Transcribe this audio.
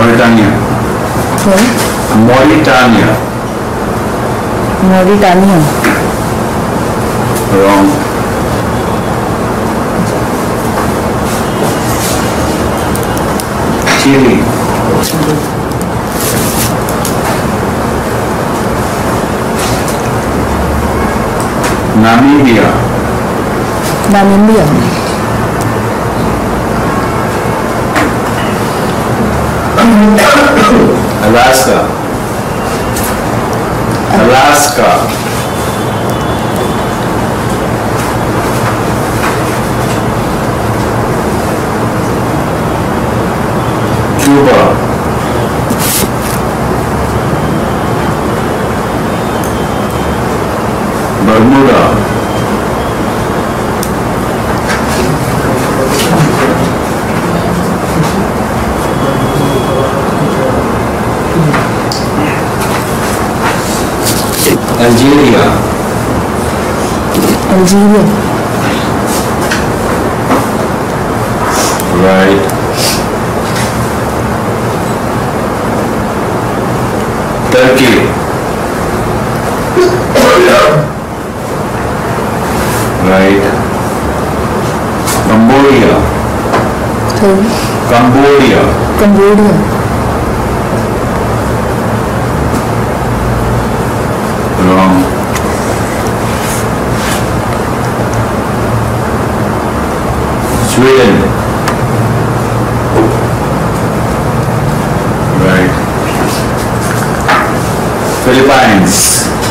Mauritania. Sorry? Mauritania. Mauritania. Wrong. Chile. Namibia. Namibia. Alaska. Alaska. Cuba. Bermuda. Algeria. Algeria. Right. Turkey. Right. Cambodia. Sorry? Cambodia. Cambodia. Sweden. Right. Philippines.